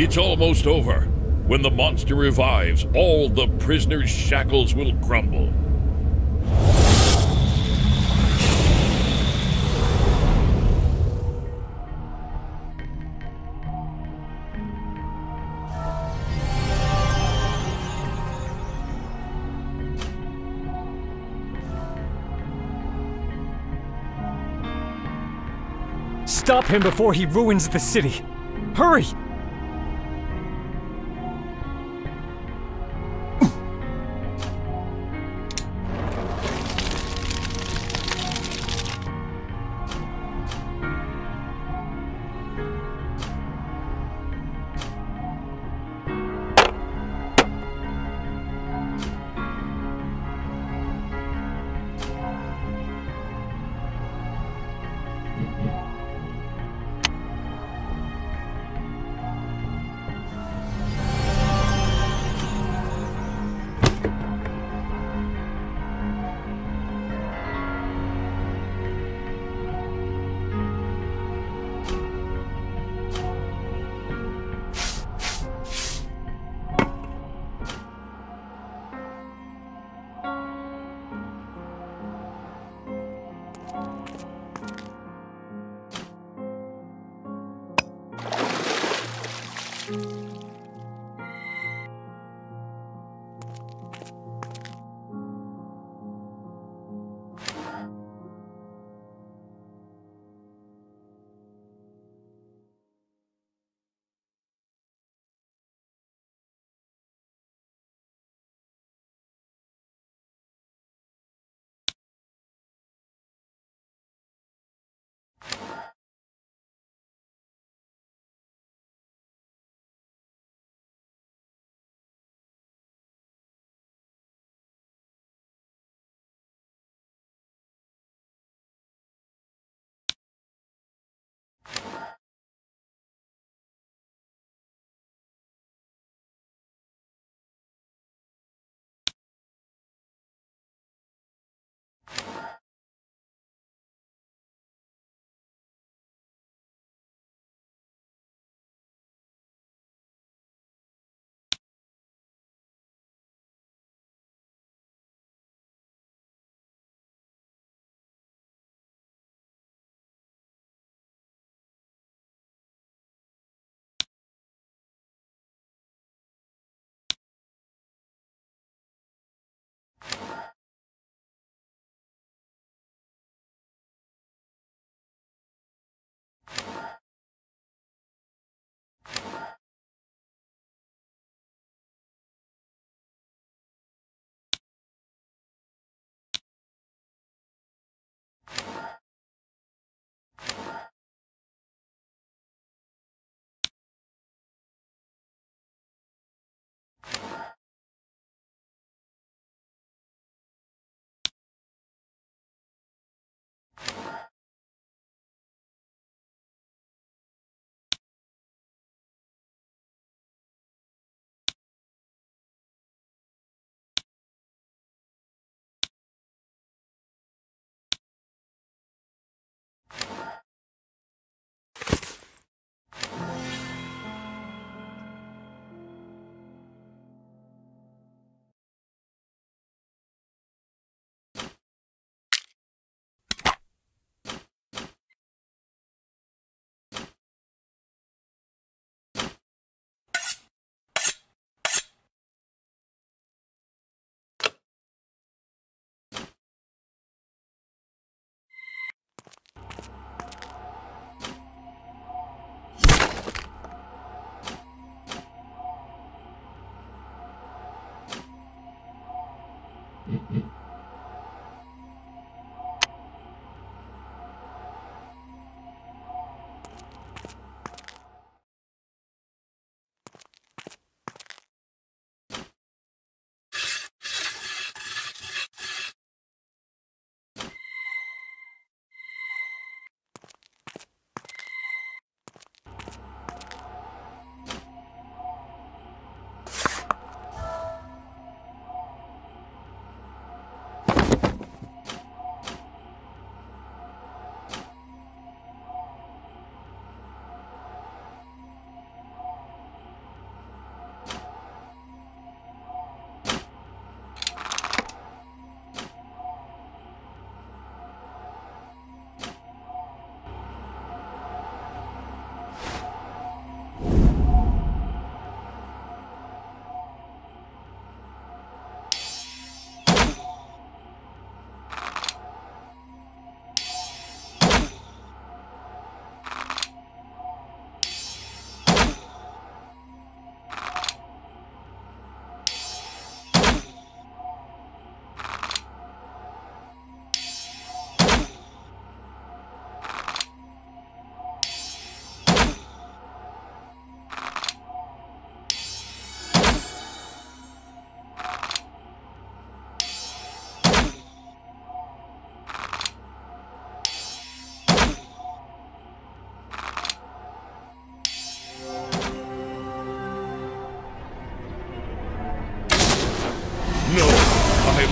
It's almost over. When the monster revives, all the prisoner's shackles will crumble. Stop him before he ruins the city! Hurry!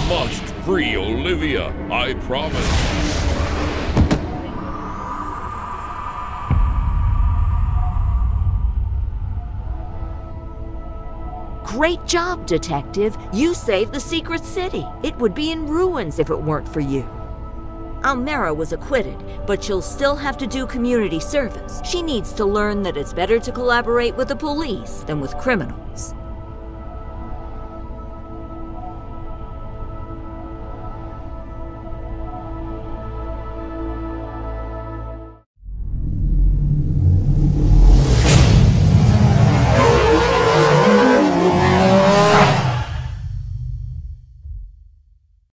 Must free Olivia, I promise. Great job, Detective. You saved the secret city. It would be in ruins if it weren't for you. Almera was acquitted, but she'll still have to do community service. She needs to learn that it's better to collaborate with the police than with criminals.